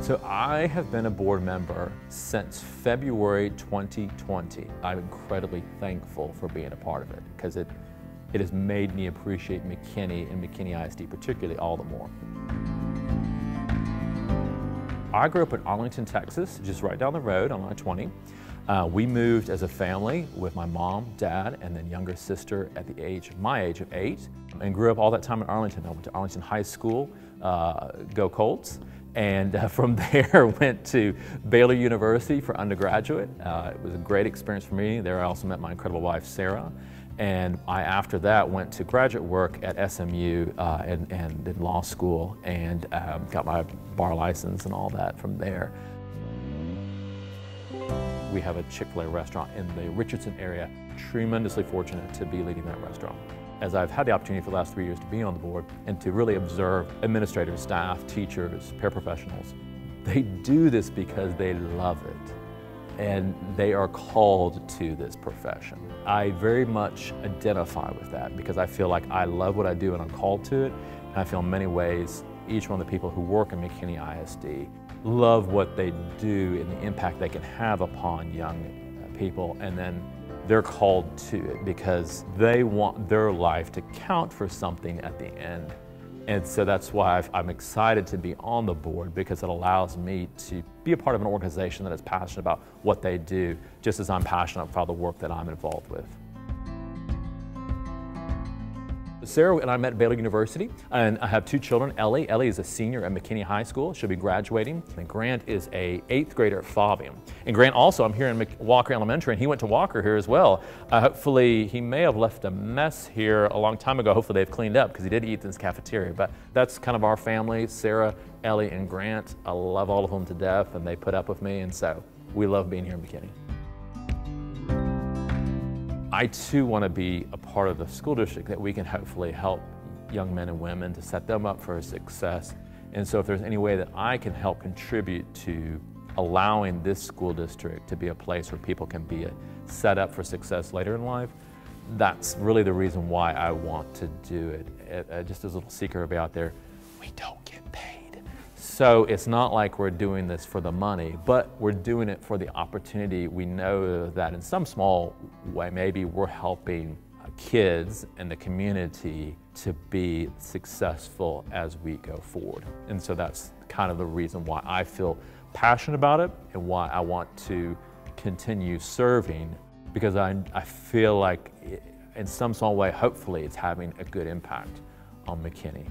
So I have been a board member since February 2020. I'm incredibly thankful for being a part of it because it, it has made me appreciate McKinney and McKinney ISD particularly all the more. I grew up in Arlington, Texas, just right down the road on I-20. Uh, we moved as a family with my mom, dad, and then younger sister at the age, my age of eight, and grew up all that time in Arlington. I went to Arlington High School, uh, go Colts, and uh, from there went to Baylor University for undergraduate. Uh, it was a great experience for me. There I also met my incredible wife, Sarah. And I, after that, went to graduate work at SMU uh, and, and did law school and um, got my bar license and all that from there. We have a Chick-fil-A restaurant in the Richardson area. Tremendously fortunate to be leading that restaurant as I've had the opportunity for the last three years to be on the board and to really observe administrators, staff, teachers, paraprofessionals. They do this because they love it and they are called to this profession. I very much identify with that because I feel like I love what I do and I'm called to it. And I feel in many ways each one of the people who work in McKinney ISD love what they do and the impact they can have upon young people and then they're called to it because they want their life to count for something at the end. And so that's why i am excited to be on the board because it allows me to be a part of an organization that is passionate about what they do, just as I'm passionate about the work that I'm involved with. Sarah and I met at Baylor University, and I have two children. Ellie, Ellie is a senior at McKinney High School. She'll be graduating. And Grant is a eighth grader at Faubion. And Grant also, I'm here in Walker Elementary, and he went to Walker here as well. Uh, hopefully, he may have left a mess here a long time ago. Hopefully, they've cleaned up because he did eat in this cafeteria. But that's kind of our family, Sarah, Ellie, and Grant. I love all of them to death, and they put up with me, and so we love being here in McKinney. I too want to be a part of the school district that we can hopefully help young men and women to set them up for success. And so if there's any way that I can help contribute to allowing this school district to be a place where people can be set up for success later in life, that's really the reason why I want to do it. Uh, uh, just as a little secret out there, we don't get. So it's not like we're doing this for the money, but we're doing it for the opportunity. We know that in some small way, maybe we're helping kids and the community to be successful as we go forward. And so that's kind of the reason why I feel passionate about it and why I want to continue serving because I, I feel like in some small way, hopefully it's having a good impact on McKinney.